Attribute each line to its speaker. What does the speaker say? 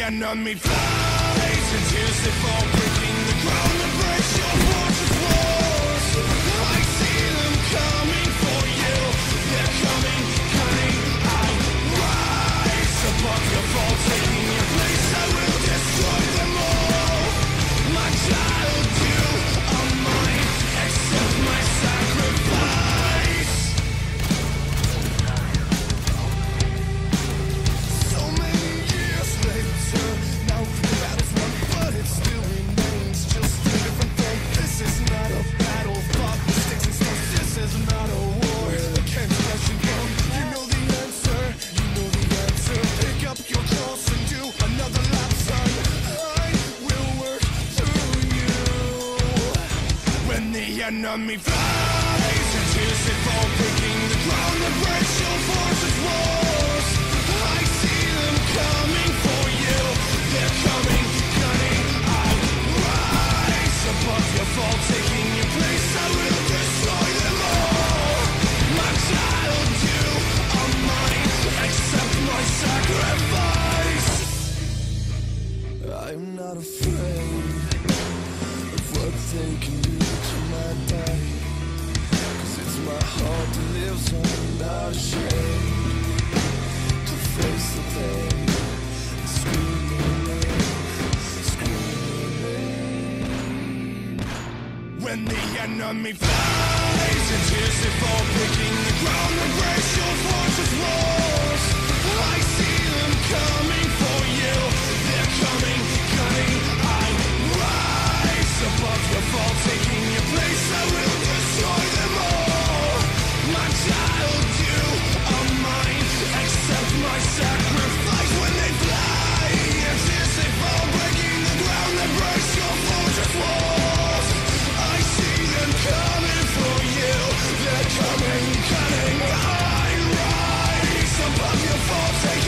Speaker 1: enemy flies and tears they fall breaking the ground enemy flies they fall, breaking the ground that breaks your fortress walls. I see them coming for you. They're coming, gunning. I rise above your fall, taking your place. I will destroy them all. My child, you are mine. Accept my sacrifice. I'm not afraid of what they can do When the enemy flies and tears they I'll take